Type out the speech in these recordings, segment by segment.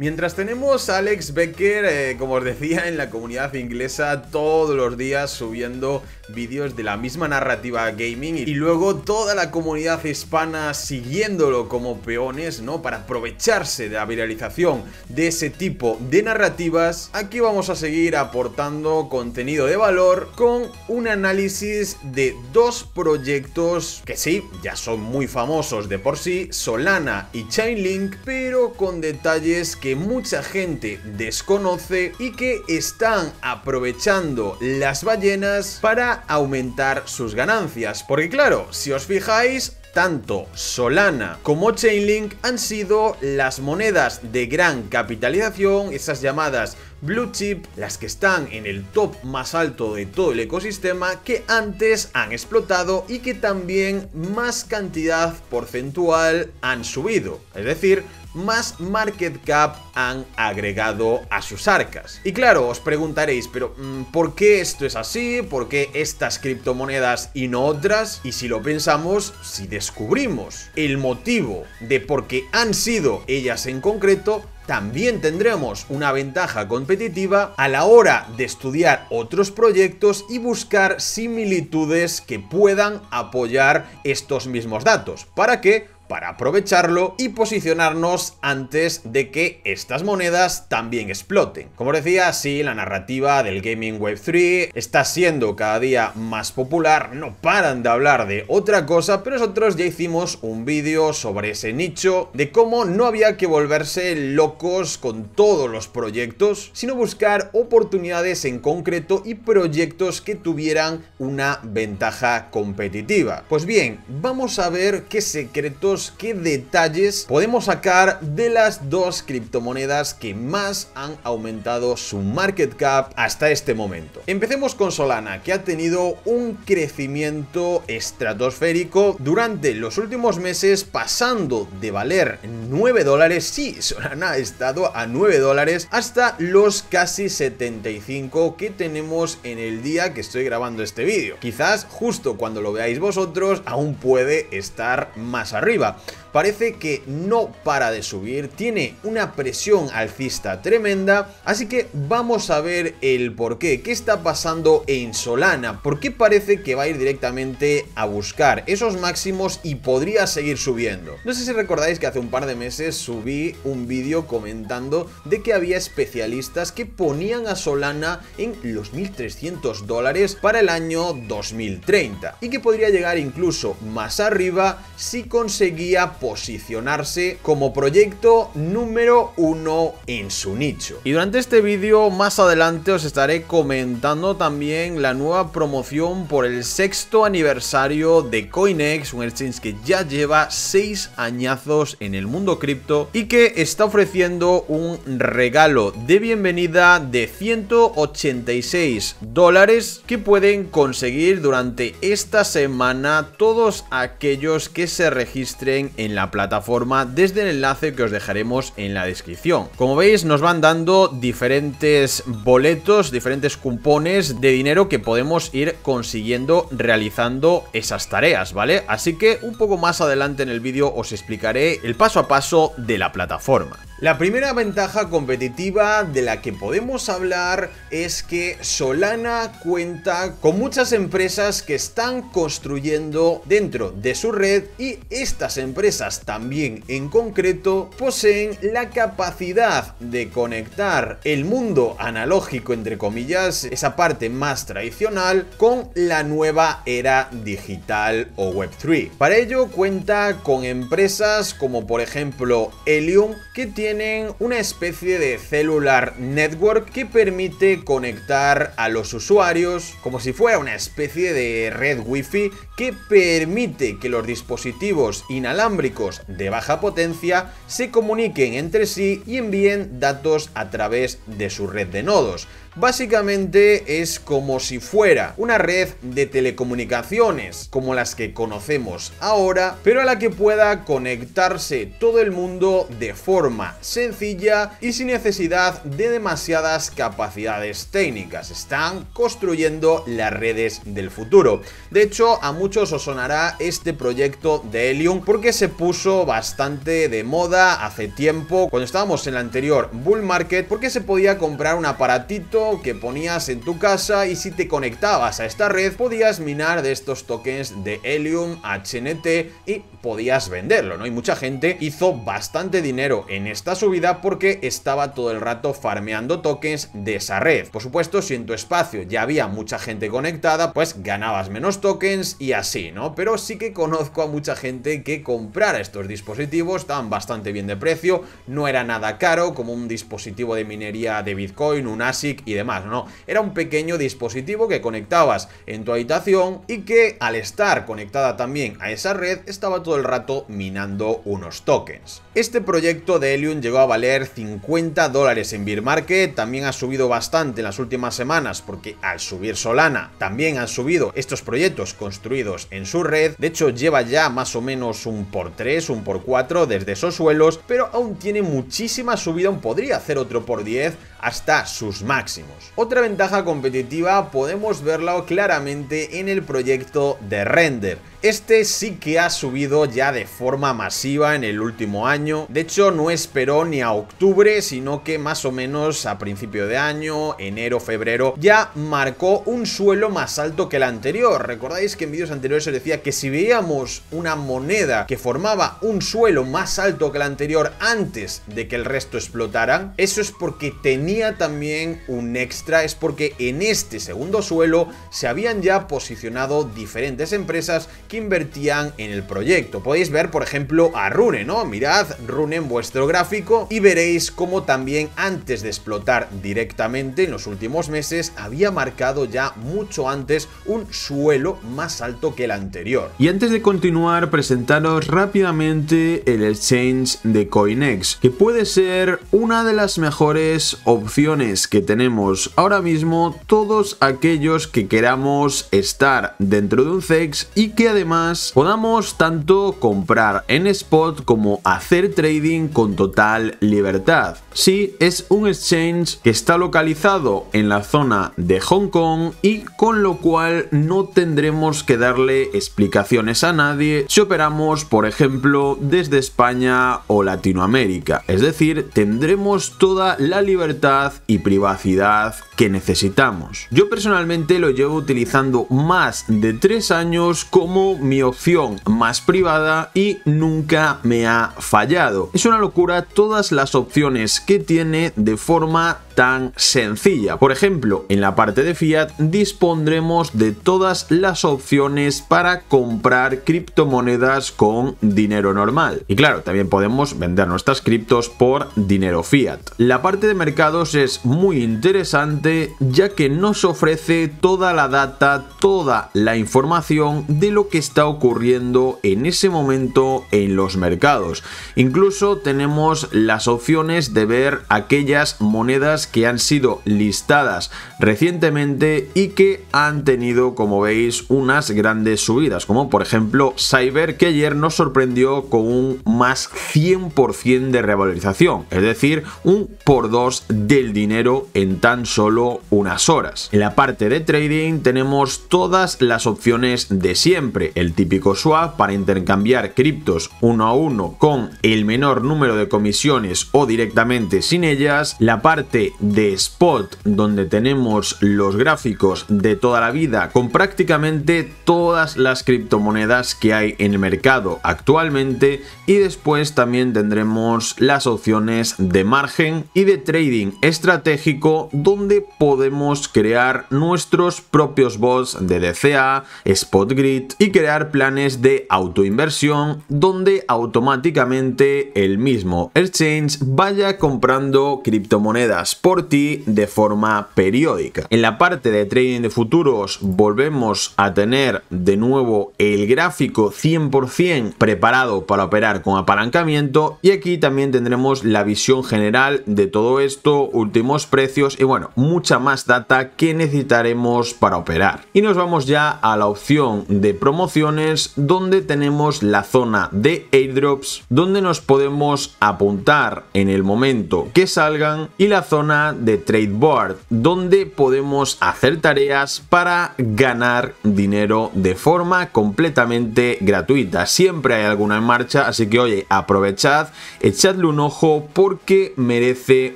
Mientras tenemos a Alex Becker, eh, como os decía, en la comunidad inglesa todos los días subiendo vídeos de la misma narrativa gaming y luego toda la comunidad hispana siguiéndolo como peones, ¿no? Para aprovecharse de la viralización de ese tipo de narrativas, aquí vamos a seguir aportando contenido de valor con un análisis de dos proyectos que sí, ya son muy famosos de por sí, Solana y Chainlink, pero con detalles que mucha gente desconoce y que están aprovechando las ballenas para aumentar sus ganancias. Porque claro, si os fijáis, tanto Solana como Chainlink han sido las monedas de gran capitalización, esas llamadas blue chip, las que están en el top más alto de todo el ecosistema, que antes han explotado y que también más cantidad porcentual han subido. Es decir, más market cap han agregado a sus arcas. Y claro, os preguntaréis, pero mm, ¿por qué esto es así? ¿Por qué estas criptomonedas y no otras? Y si lo pensamos, si descubrimos el motivo de por qué han sido ellas en concreto, también tendremos una ventaja competitiva a la hora de estudiar otros proyectos y buscar similitudes que puedan apoyar estos mismos datos. ¿Para qué? Para aprovecharlo y posicionarnos antes de que estas monedas también exploten. Como decía, sí, la narrativa del Gaming Web 3 está siendo cada día más popular, no paran de hablar de otra cosa, pero nosotros ya hicimos un vídeo sobre ese nicho, de cómo no había que volverse locos con todos los proyectos, sino buscar oportunidades en concreto y proyectos que tuvieran una ventaja competitiva. Pues bien, vamos a ver qué secretos qué detalles podemos sacar de las dos criptomonedas que más han aumentado su market cap hasta este momento. Empecemos con Solana, que ha tenido un crecimiento estratosférico durante los últimos meses, pasando de valer 9 dólares, sí, Solana ha estado a 9 dólares, hasta los casi 75 que tenemos en el día que estoy grabando este vídeo. Quizás justo cuando lo veáis vosotros aún puede estar más arriba. arriva Parece que no para de subir, tiene una presión alcista tremenda, así que vamos a ver el por qué, qué está pasando en Solana, por qué parece que va a ir directamente a buscar esos máximos y podría seguir subiendo. No sé si recordáis que hace un par de meses subí un vídeo comentando de que había especialistas que ponían a Solana en los 1300 dólares para el año 2030 y que podría llegar incluso más arriba si conseguía posicionarse como proyecto número uno en su nicho. Y durante este vídeo más adelante os estaré comentando también la nueva promoción por el sexto aniversario de CoinEx, un exchange que ya lleva seis añazos en el mundo cripto y que está ofreciendo un regalo de bienvenida de 186 dólares que pueden conseguir durante esta semana todos aquellos que se registren en la plataforma desde el enlace que os dejaremos en la descripción. Como veis nos van dando diferentes boletos, diferentes cupones de dinero que podemos ir consiguiendo realizando esas tareas, ¿vale? Así que un poco más adelante en el vídeo os explicaré el paso a paso de la plataforma. La primera ventaja competitiva de la que podemos hablar es que Solana cuenta con muchas empresas que están construyendo dentro de su red y estas empresas también en concreto poseen la capacidad de conectar el mundo analógico entre comillas, esa parte más tradicional con la nueva era digital o Web3. Para ello cuenta con empresas como por ejemplo Helium que tiene tienen una especie de celular network que permite conectar a los usuarios como si fuera una especie de red wifi que permite que los dispositivos inalámbricos de baja potencia se comuniquen entre sí y envíen datos a través de su red de nodos. Básicamente es como si fuera una red de telecomunicaciones como las que conocemos ahora, pero a la que pueda conectarse todo el mundo de forma sencilla y sin necesidad de demasiadas capacidades técnicas. Están construyendo las redes del futuro. De hecho, a muchos os sonará este proyecto de Helium porque se puso bastante de moda hace tiempo cuando estábamos en el anterior bull market porque se podía comprar un aparatito que ponías en tu casa y si te conectabas a esta red podías minar de estos tokens de Helium, HNT y podías venderlo, ¿no? Y mucha gente hizo bastante dinero en esta subida porque estaba todo el rato farmeando tokens de esa red. Por supuesto, si en tu espacio ya había mucha gente conectada, pues ganabas menos tokens y así, ¿no? Pero sí que conozco a mucha gente que comprara estos dispositivos, estaban bastante bien de precio, no era nada caro como un dispositivo de minería de Bitcoin, un ASIC y ¿no? Era un pequeño dispositivo que conectabas en tu habitación y que al estar conectada también a esa red estaba todo el rato minando unos tokens. Este proyecto de Helium llegó a valer 50 dólares en Beer Market, también ha subido bastante en las últimas semanas porque al subir Solana también han subido estos proyectos construidos en su red, de hecho lleva ya más o menos un por 3, un por 4 desde esos suelos, pero aún tiene muchísima subida, aún podría hacer otro por 10 hasta sus máximos. Otra ventaja competitiva podemos verla claramente en el proyecto de Render. Este sí que ha subido ya de forma masiva en el último año. De hecho, no esperó ni a octubre, sino que más o menos a principio de año, enero, febrero, ya marcó un suelo más alto que el anterior. Recordáis que en vídeos anteriores se decía que si veíamos una moneda que formaba un suelo más alto que el anterior antes de que el resto explotaran, eso es porque tenía también un extra, es porque en este segundo suelo se habían ya posicionado diferentes empresas que invertían en el proyecto. Podéis ver, por ejemplo, a Rune, ¿no? Mirad Rune en vuestro gráfico y veréis cómo también antes de explotar directamente en los últimos meses había marcado ya mucho antes un suelo más alto que el anterior. Y antes de continuar, presentaros rápidamente el exchange de Coinex, que puede ser una de las mejores opciones que tenemos ahora mismo todos aquellos que queramos estar dentro de un CEX y que además podamos tanto comprar en spot como hacer trading con total libertad. Sí, es un exchange que está localizado en la zona de Hong Kong y con lo cual no tendremos que darle explicaciones a nadie si operamos, por ejemplo, desde España o Latinoamérica. Es decir, tendremos toda la libertad y privacidad que necesitamos. Yo personalmente lo llevo utilizando más de tres años como mi opción más privada y nunca me ha fallado. Es una locura todas las opciones que tiene de forma tan sencilla. Por ejemplo, en la parte de fiat dispondremos de todas las opciones para comprar criptomonedas con dinero normal. Y claro, también podemos vender nuestras criptos por dinero fiat. La parte de mercados es muy interesante ya que nos ofrece toda la data, toda la información de lo que está ocurriendo en ese momento en los mercados. Incluso tenemos las opciones de ver aquellas monedas que han sido listadas recientemente y que han tenido, como veis, unas grandes subidas, como por ejemplo Cyber, que ayer nos sorprendió con un más 100% de revalorización, es decir, un por dos del dinero en tan solo unas horas. En la parte de trading tenemos todas las opciones de siempre, el típico swap para intercambiar criptos uno a uno con el menor número de comisiones o directamente sin ellas, la parte de spot donde tenemos los gráficos de toda la vida con prácticamente todas las criptomonedas que hay en el mercado actualmente y después también tendremos las opciones de margen y de trading estratégico donde podemos crear nuestros propios bots de DCA, Spot Grid y crear planes de autoinversión donde automáticamente el mismo exchange vaya comprando criptomonedas por ti de forma periódica. En la parte de trading de futuros volvemos a tener de nuevo el gráfico 100% preparado para operar con apalancamiento y aquí también tendremos la visión general de todo esto, últimos precios y bueno, mucha más data que necesitaremos para operar. Y nos vamos ya a la opción de promociones donde tenemos la zona de airdrops donde nos podemos apuntar en el momento que salgan y la zona de trade board donde podemos hacer tareas para ganar dinero de forma completamente gratuita. Siempre hay alguna en marcha, así que oye, aprovechad, echadle un ojo porque merece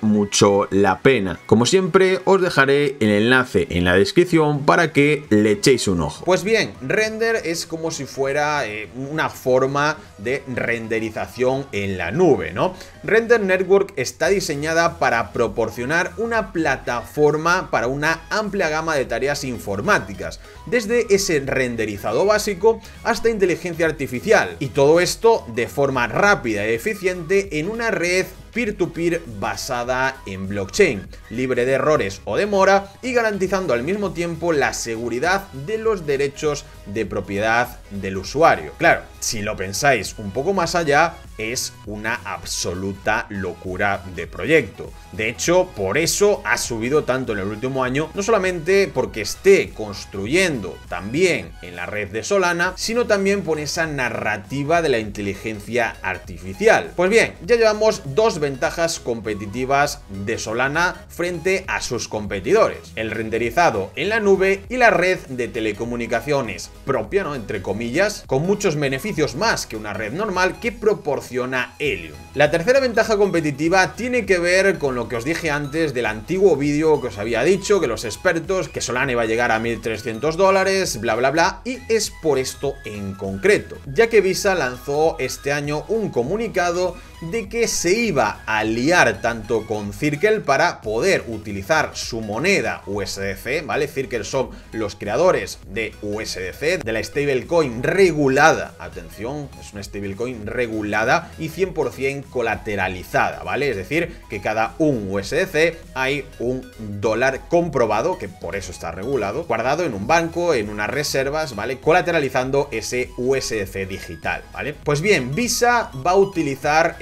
mucho la pena. Como siempre, os dejaré el enlace en la descripción para que le echéis un ojo. Pues bien, render es como si fuera eh, una forma de renderización en la nube, ¿no? Render Network está diseñada para proporcionar una plataforma para una amplia gama de tareas informáticas, desde ese renderizado básico hasta inteligencia artificial, y todo esto de forma rápida y eficiente en una red peer-to-peer basada en blockchain, libre de errores o demora y garantizando al mismo tiempo la seguridad de los derechos de propiedad del usuario. Claro, si lo pensáis un poco más allá, es una absoluta locura de proyecto. De hecho, por eso ha subido tanto en el último año, no solamente porque esté construyendo también en la red de Solana, sino también por esa narrativa de la inteligencia artificial. Pues bien, ya llevamos dos ventajas competitivas de Solana frente a sus competidores. El renderizado en la nube y la red de telecomunicaciones propia, ¿no? Entre comillas, con muchos beneficios más que una red normal que proporciona Helium. La tercera ventaja competitiva tiene que ver con lo que os dije antes del antiguo vídeo que os había dicho, que los expertos, que Solana iba a llegar a 1300 dólares, bla bla bla, y es por esto en concreto, ya que Visa lanzó este año un comunicado de que se iba a liar tanto con Circle para poder utilizar su moneda USDC, ¿vale? Circle son los creadores de USDC, de la stablecoin regulada, atención, es una stablecoin regulada y 100% colateralizada, ¿vale? Es decir, que cada un USDC hay un dólar comprobado, que por eso está regulado, guardado en un banco, en unas reservas, ¿vale? Colateralizando ese USDC digital, ¿vale? Pues bien, Visa va a utilizar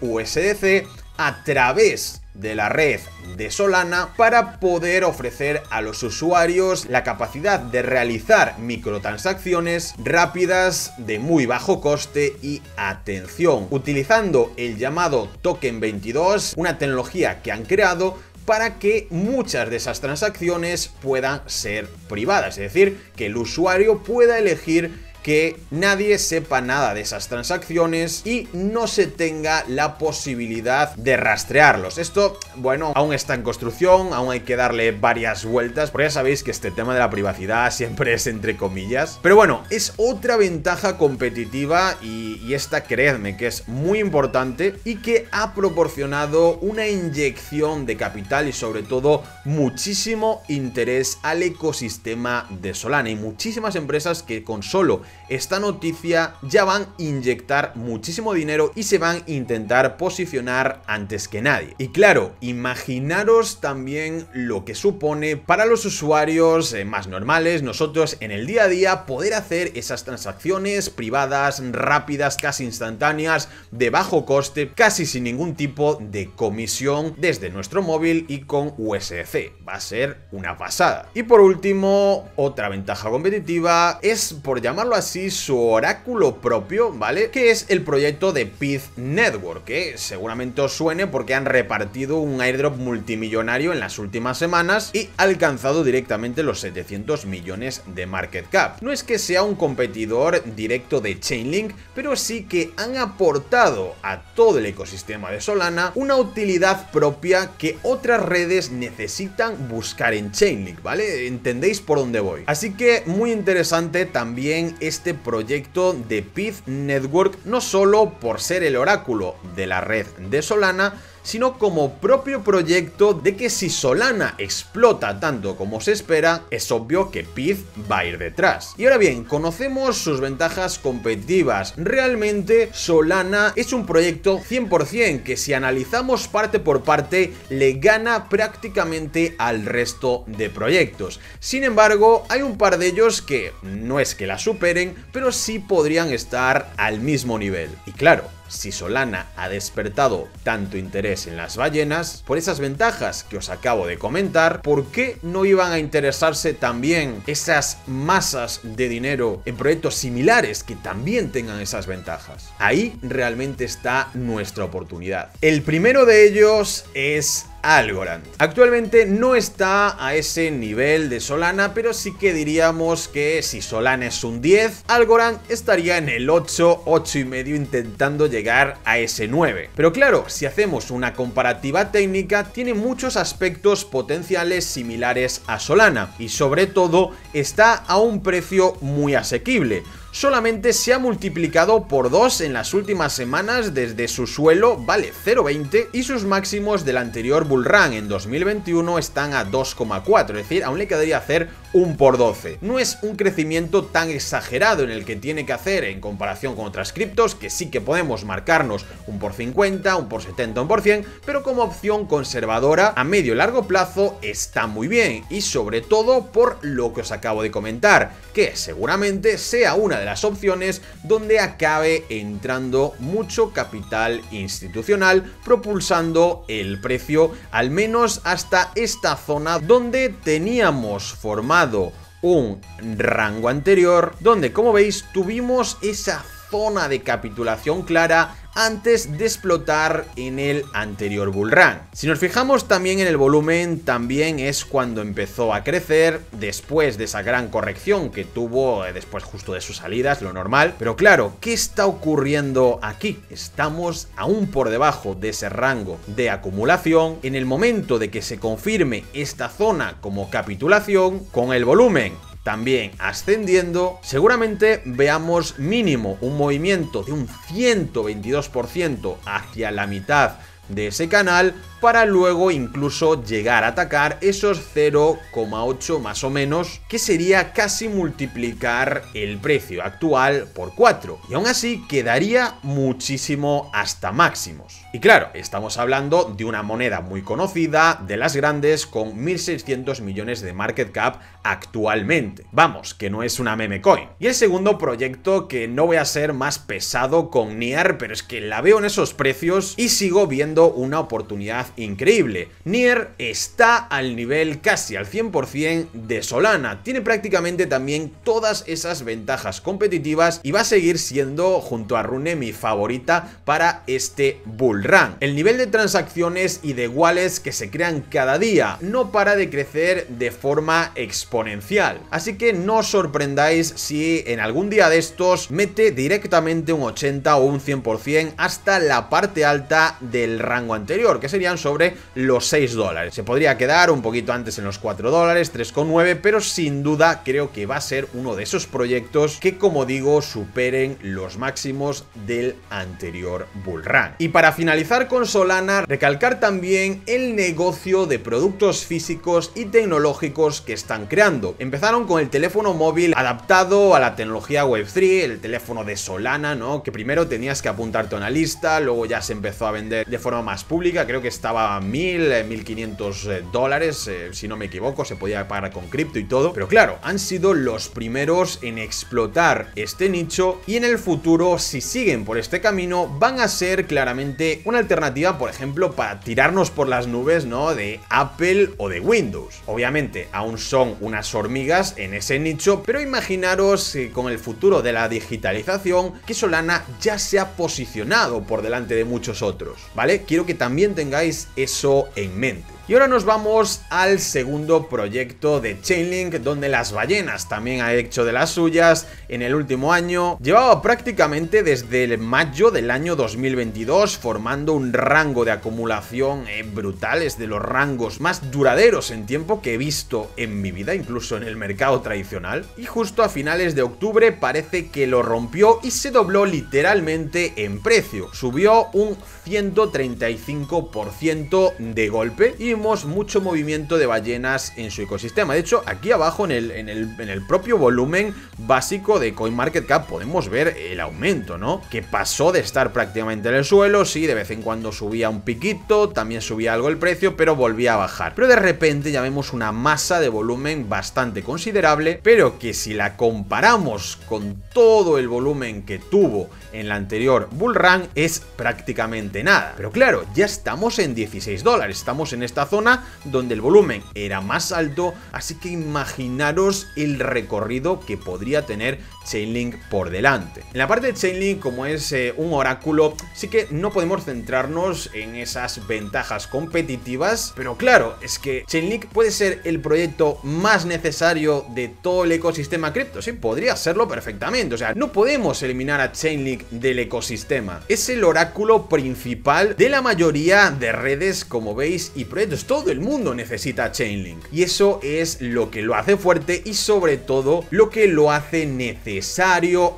USDC a través de la red de Solana para poder ofrecer a los usuarios la capacidad de realizar microtransacciones rápidas de muy bajo coste y atención, utilizando el llamado token 22, una tecnología que han creado para que muchas de esas transacciones puedan ser privadas, es decir, que el usuario pueda elegir que nadie sepa nada de esas transacciones y no se tenga la posibilidad de rastrearlos. Esto, bueno, aún está en construcción, aún hay que darle varias vueltas, porque ya sabéis que este tema de la privacidad siempre es entre comillas. Pero bueno, es otra ventaja competitiva y, esta, creedme, que es muy importante y que ha proporcionado una inyección de capital y sobre todo muchísimo interés al ecosistema de Solana y muchísimas empresas que con solo esta noticia ya van a inyectar muchísimo dinero y se van a intentar posicionar antes que nadie. Y claro, imaginaros también lo que supone para los usuarios eh, más normales, nosotros en el día a día, poder hacer esas transacciones privadas, rápidas, casi instantáneas, de bajo coste, casi sin ningún tipo de comisión desde nuestro móvil y con USDC. Va a ser una pasada. Y por último, otra ventaja competitiva es, por llamarlo así, su oráculo propio, ¿vale? Que es el proyecto de Pith Network, que seguramente os suene porque han repartido un airdrop multimillonario en las últimas semanas y alcanzado directamente los 700 millones de market cap. No es que sea un competidor directo de Chainlink, pero sí que han aportado a todo el ecosistema de Solana una utilidad propia que otras redes necesitan buscar en Chainlink, ¿vale? ¿Entendéis por dónde voy? Así que muy interesante también este este proyecto de Pith Network no solo por ser el oráculo de la red de Solana, sino como propio proyecto de que si Solana explota tanto como se espera, es obvio que PIZ va a ir detrás. Y ahora bien, conocemos sus ventajas competitivas. Realmente Solana es un proyecto 100% que si analizamos parte por parte le gana prácticamente al resto de proyectos. Sin embargo, hay un par de ellos que no es que la superen, pero sí podrían estar al mismo nivel. Y claro, si Solana ha despertado tanto interés en las ballenas, por esas ventajas que os acabo de comentar, ¿por qué no iban a interesarse también esas masas de dinero en proyectos similares que también tengan esas ventajas? Ahí realmente está nuestra oportunidad. El primero de ellos es Algorand. Actualmente no está a ese nivel de Solana, pero sí que diríamos que si Solana es un 10, Algorand estaría en el 8, 8 y medio intentando llegar a ese 9. Pero claro, si hacemos una comparativa técnica, tiene muchos aspectos potenciales similares a Solana y sobre todo está a un precio muy asequible solamente se ha multiplicado por 2 en las últimas semanas desde su suelo, vale 0,20, y sus máximos del anterior bull run en 2021 están a 2,4, es decir, aún le quedaría hacer un por 12. No es un crecimiento tan exagerado en el que tiene que hacer en comparación con otras criptos, que sí que podemos marcarnos un por 50, un por 70, un por 100, pero como opción conservadora a medio y largo plazo está muy bien, y sobre todo por lo que os acabo de comentar, que seguramente sea una de las opciones donde acabe entrando mucho capital institucional propulsando el precio al menos hasta esta zona donde teníamos formado un rango anterior donde como veis tuvimos esa zona de capitulación clara antes de explotar en el anterior bull run. Si nos fijamos también en el volumen, también es cuando empezó a crecer después de esa gran corrección que tuvo eh, después justo de sus salidas, lo normal. Pero claro, ¿qué está ocurriendo aquí? Estamos aún por debajo de ese rango de acumulación. En el momento de que se confirme esta zona como capitulación, con el volumen también ascendiendo, seguramente veamos mínimo un movimiento de un 122% hacia la mitad de ese canal para luego incluso llegar a atacar esos 0,8 más o menos, que sería casi multiplicar el precio actual por 4. Y aún así quedaría muchísimo hasta máximos. Y claro, estamos hablando de una moneda muy conocida, de las grandes, con 1.600 millones de market cap actualmente. Vamos, que no es una meme coin. Y el segundo proyecto, que no voy a ser más pesado con Nier, pero es que la veo en esos precios y sigo viendo una oportunidad increíble. Nier está al nivel casi al 100% de Solana, tiene prácticamente también todas esas ventajas competitivas y va a seguir siendo junto a Rune mi favorita para este bull run. El nivel de transacciones y de wallets que se crean cada día no para de crecer de forma exponencial, así que no os sorprendáis si en algún día de estos mete directamente un 80 o un 100% hasta la parte alta del rango anterior, que serían sobre los 6 dólares. Se podría quedar un poquito antes en los 4 dólares, 3,9, pero sin duda creo que va a ser uno de esos proyectos que, como digo, superen los máximos del anterior bull run. Y para finalizar con Solana, recalcar también el negocio de productos físicos y tecnológicos que están creando. Empezaron con el teléfono móvil adaptado a la tecnología Web3, el teléfono de Solana, ¿no? Que primero tenías que apuntarte a una lista, luego ya se empezó a vender de forma más pública, creo que estaba a 1000, 1500 eh, dólares, eh, si no me equivoco, se podía pagar con cripto y todo. Pero claro, han sido los primeros en explotar este nicho y en el futuro, si siguen por este camino, van a ser claramente una alternativa, por ejemplo, para tirarnos por las nubes, ¿no? De Apple o de Windows. Obviamente, aún son unas hormigas en ese nicho, pero imaginaros eh, con el futuro de la digitalización que Solana ya se ha posicionado por delante de muchos otros, ¿vale? Quiero que también tengáis eso en mente. Y ahora nos vamos al segundo proyecto de Chainlink, donde las ballenas también ha hecho de las suyas en el último año. Llevaba prácticamente desde el mayo del año 2022 formando un rango de acumulación eh, brutal, es de los rangos más duraderos en tiempo que he visto en mi vida, incluso en el mercado tradicional. Y justo a finales de octubre parece que lo rompió y se dobló literalmente en precio. Subió un 135% de golpe y mucho movimiento de ballenas en su ecosistema. De hecho, aquí abajo en el, en el, en el propio volumen básico de CoinMarketCap podemos ver el aumento, ¿no? Que pasó de estar prácticamente en el suelo, sí, de vez en cuando subía un piquito, también subía algo el precio, pero volvía a bajar. Pero de repente ya vemos una masa de volumen bastante considerable, pero que si la comparamos con todo el volumen que tuvo en la anterior bull run es prácticamente nada. Pero claro, ya estamos en 16 dólares, estamos en esta zona donde el volumen era más alto, así que imaginaros el recorrido que podría tener Chainlink por delante. En la parte de Chainlink, como es eh, un oráculo, sí que no podemos centrarnos en esas ventajas competitivas, pero claro, es que Chainlink puede ser el proyecto más necesario de todo el ecosistema cripto, sí, podría serlo perfectamente, o sea, no podemos eliminar a Chainlink del ecosistema. Es el oráculo principal de la mayoría de redes, como veis, y proyectos. Todo el mundo necesita Chainlink. Y eso es lo que lo hace fuerte y sobre todo lo que lo hace necesario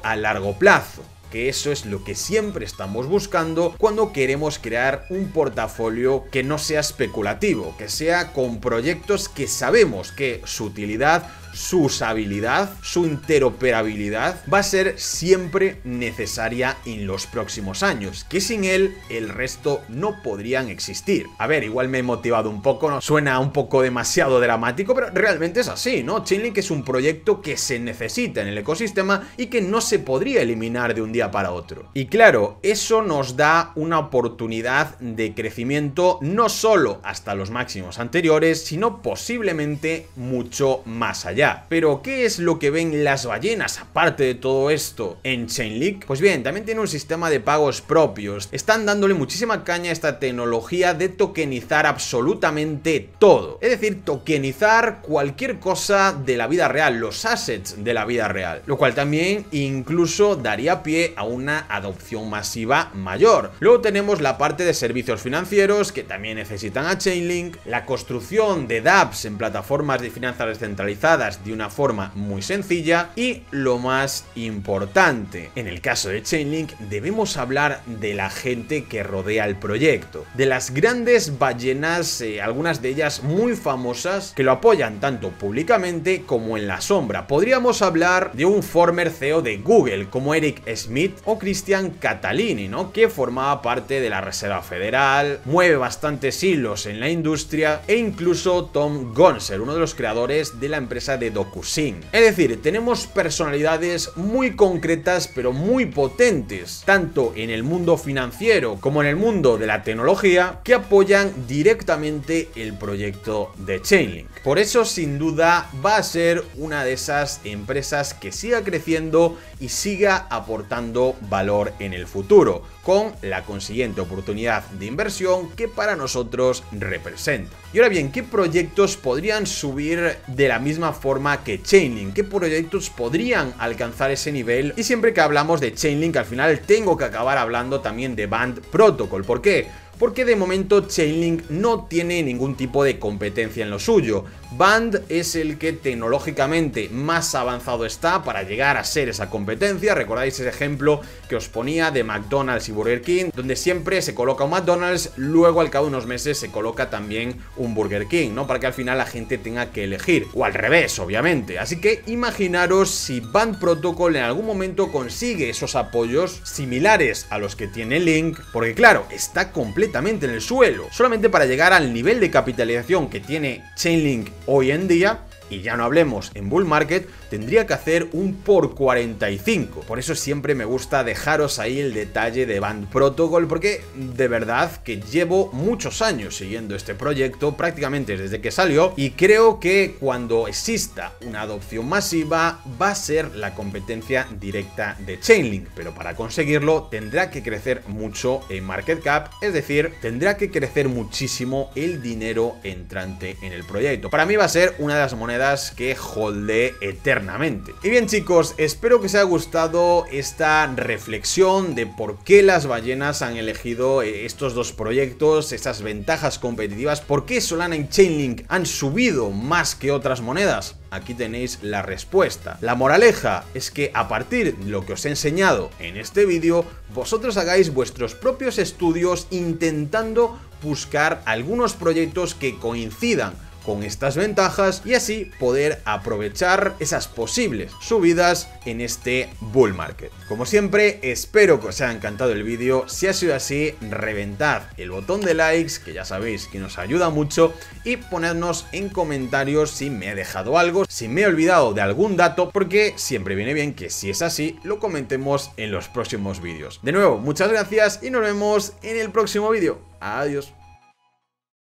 a largo plazo que eso es lo que siempre estamos buscando cuando queremos crear un portafolio que no sea especulativo, que sea con proyectos que sabemos que su utilidad su usabilidad, su interoperabilidad va a ser siempre necesaria en los próximos años, que sin él el resto no podrían existir. A ver, igual me he motivado un poco, ¿no? suena un poco demasiado dramático, pero realmente es así, ¿no? Chainlink es un proyecto que se necesita en el ecosistema y que no se podría eliminar de un día para otro. Y claro, eso nos da una oportunidad de crecimiento no solo hasta los máximos anteriores, sino posiblemente mucho más allá. Pero, ¿qué es lo que ven las ballenas aparte de todo esto en Chainlink? Pues bien, también tiene un sistema de pagos propios. Están dándole muchísima caña a esta tecnología de tokenizar absolutamente todo. Es decir, tokenizar cualquier cosa de la vida real, los assets de la vida real. Lo cual también incluso daría pie a una adopción masiva mayor. Luego tenemos la parte de servicios financieros que también necesitan a Chainlink, la construcción de dApps en plataformas de finanzas descentralizadas de una forma muy sencilla y lo más importante, en el caso de Chainlink debemos hablar de la gente que rodea el proyecto, de las grandes ballenas, eh, algunas de ellas muy famosas, que lo apoyan tanto públicamente como en la sombra. Podríamos hablar de un former CEO de Google como Eric Smith o Christian Catalini, ¿no? que formaba parte de la Reserva Federal, mueve bastantes hilos en la industria e incluso Tom Gonser, uno de los creadores de la empresa de DocuSign. Es decir, tenemos personalidades muy concretas pero muy potentes, tanto en el mundo financiero como en el mundo de la tecnología, que apoyan directamente el proyecto de Chainlink. Por eso, sin duda, va a ser una de esas empresas que siga creciendo y siga aportando valor en el futuro, con la consiguiente oportunidad de inversión que para nosotros representa. Y ahora bien, ¿qué proyectos podrían subir de la misma forma que Chainlink? ¿Qué proyectos podrían alcanzar ese nivel? Y siempre que hablamos de Chainlink, al final tengo que acabar hablando también de Band Protocol. ¿Por qué? porque de momento Chainlink no tiene ningún tipo de competencia en lo suyo. Band es el que tecnológicamente más avanzado está para llegar a ser esa competencia. Recordáis ese ejemplo que os ponía de McDonald's y Burger King, donde siempre se coloca un McDonald's, luego al cabo de unos meses se coloca también un Burger King, ¿no? Para que al final la gente tenga que elegir. O al revés, obviamente. Así que imaginaros si Band Protocol en algún momento consigue esos apoyos similares a los que tiene Link, porque claro, está completamente en el suelo. Solamente para llegar al nivel de capitalización que tiene Chainlink hoy en día, y ya no hablemos en bull market, tendría que hacer un por 45. Por eso siempre me gusta dejaros ahí el detalle de Band Protocol, porque de verdad que llevo muchos años siguiendo este proyecto, prácticamente desde que salió, y creo que cuando exista una adopción masiva va a ser la competencia directa de Chainlink, pero para conseguirlo tendrá que crecer mucho en market cap, es decir, tendrá que crecer muchísimo el dinero entrante en el proyecto. Para mí va a ser una de las monedas que holde eternamente. Y bien chicos, espero que os haya gustado esta reflexión de por qué las ballenas han elegido eh, estos dos proyectos, estas ventajas competitivas, por qué Solana y Chainlink han subido más que otras monedas. Aquí tenéis la respuesta. La moraleja es que a partir de lo que os he enseñado en este vídeo, vosotros hagáis vuestros propios estudios intentando buscar algunos proyectos que coincidan con estas ventajas y así poder aprovechar esas posibles subidas en este bull market. Como siempre, espero que os haya encantado el vídeo. Si ha sido así, reventad el botón de likes, que ya sabéis que nos ayuda mucho, y ponednos en comentarios si me he dejado algo, si me he olvidado de algún dato, porque siempre viene bien que si es así, lo comentemos en los próximos vídeos. De nuevo, muchas gracias y nos vemos en el próximo vídeo. Adiós.